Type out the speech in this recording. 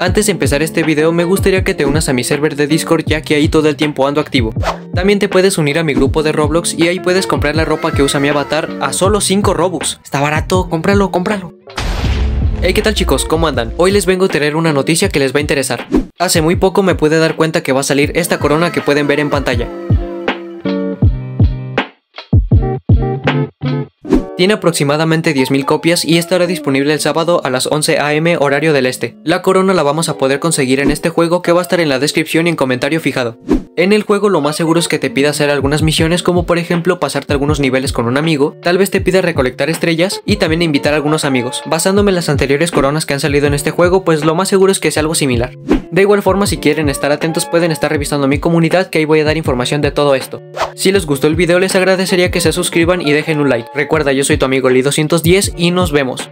Antes de empezar este video me gustaría que te unas a mi server de Discord ya que ahí todo el tiempo ando activo. También te puedes unir a mi grupo de Roblox y ahí puedes comprar la ropa que usa mi avatar a solo 5 Robux. Está barato, cómpralo, cómpralo. Hey, ¿qué tal chicos? ¿Cómo andan? Hoy les vengo a tener una noticia que les va a interesar. Hace muy poco me pude dar cuenta que va a salir esta corona que pueden ver en pantalla. Tiene aproximadamente 10.000 copias y estará disponible el sábado a las 11 am horario del este. La corona la vamos a poder conseguir en este juego que va a estar en la descripción y en comentario fijado. En el juego lo más seguro es que te pida hacer algunas misiones como por ejemplo pasarte algunos niveles con un amigo, tal vez te pida recolectar estrellas y también invitar a algunos amigos. Basándome en las anteriores coronas que han salido en este juego pues lo más seguro es que sea algo similar. De igual forma si quieren estar atentos pueden estar revisando mi comunidad que ahí voy a dar información de todo esto. Si les gustó el video les agradecería que se suscriban y dejen un like. Recuerda yo soy tu amigo Li210 y nos vemos.